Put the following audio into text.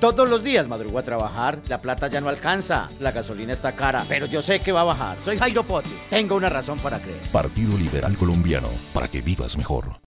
Todos los días madrugo a trabajar, la plata ya no alcanza, la gasolina está cara, pero yo sé que va a bajar. Soy Jairo Potis, tengo una razón para creer. Partido Liberal Colombiano, para que vivas mejor.